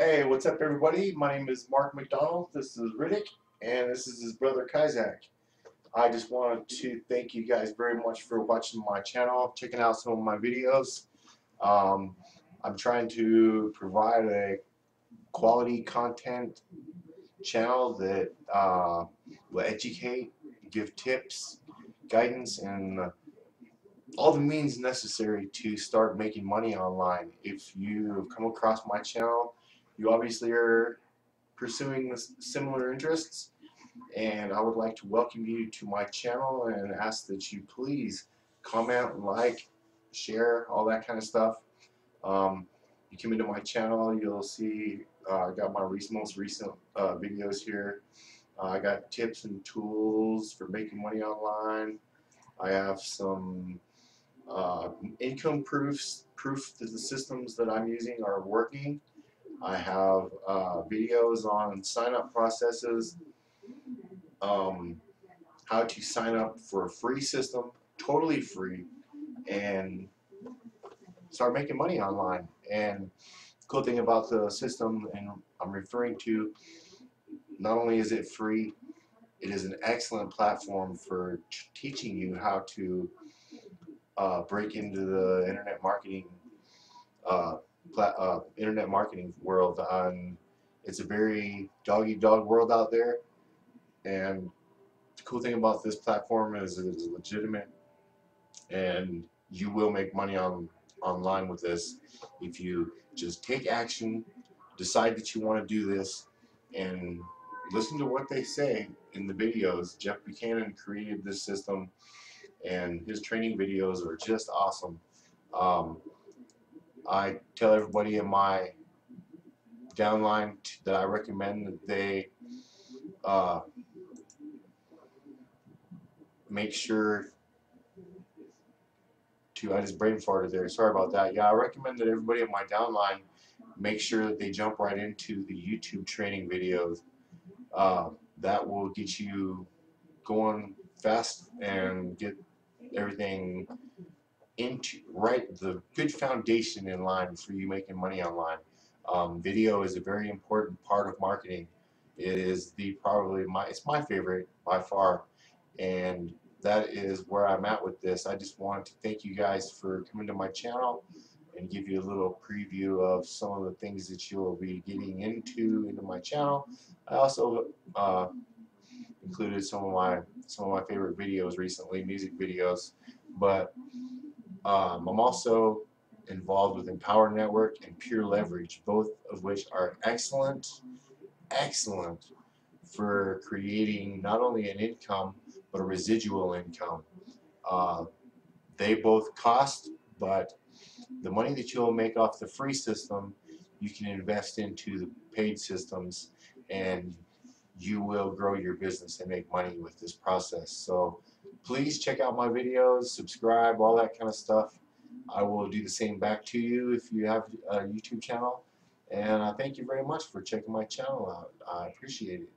Hey, what's up, everybody? My name is Mark McDonald. This is Rydik, and this is his brother Kyzak. I just wanted to thank you guys very much for watching my channel, checking out some of my videos. Um, I'm trying to provide a quality content channel that uh, will educate, give tips, guidance, and uh, all the means necessary to start making money online. If you come across my channel, you obviously are pursuing similar interests and I would like to welcome you to my channel and ask that you please comment, like, share, all that kind of stuff. Um, you come into my channel, you'll see uh, I got my most recent uh, videos here. Uh, I got tips and tools for making money online. I have some uh, income proofs, proof that the systems that I'm using are working. I have uh, videos on sign-up processes, um, how to sign up for a free system, totally free, and start making money online. And cool thing about the system, and I'm referring to, not only is it free, it is an excellent platform for teaching you how to uh, break into the internet marketing uh, uh, internet marketing world. Um, it's a very dog eat dog world out there, and the cool thing about this platform is it is legitimate, and you will make money on online with this if you just take action, decide that you want to do this, and listen to what they say in the videos. Jeff Buchanan created this system and his training videos are just awesome. Um, I tell everybody in my downline that I recommend that they uh, make sure to, I just brain farted there, sorry about that. Yeah, I recommend that everybody in my downline make sure that they jump right into the YouTube training videos. Uh, that will get you going fast and get everything into right the good foundation in line for you making money online. Um, video is a very important part of marketing. It is the probably my it's my favorite by far, and that is where I'm at with this. I just wanted to thank you guys for coming to my channel and give you a little preview of some of the things that you'll be getting into into my channel. I also uh, included some of my some of my favorite videos recently, music videos. But um, I'm also involved with Empower Network and Pure Leverage, both of which are excellent, excellent for creating not only an income but a residual income. Uh, they both cost, but the money that you'll make off the free system, you can invest into the paid systems and you will grow your business and make money with this process. So please check out my videos, subscribe, all that kind of stuff. I will do the same back to you if you have a YouTube channel. And I thank you very much for checking my channel out. I appreciate it.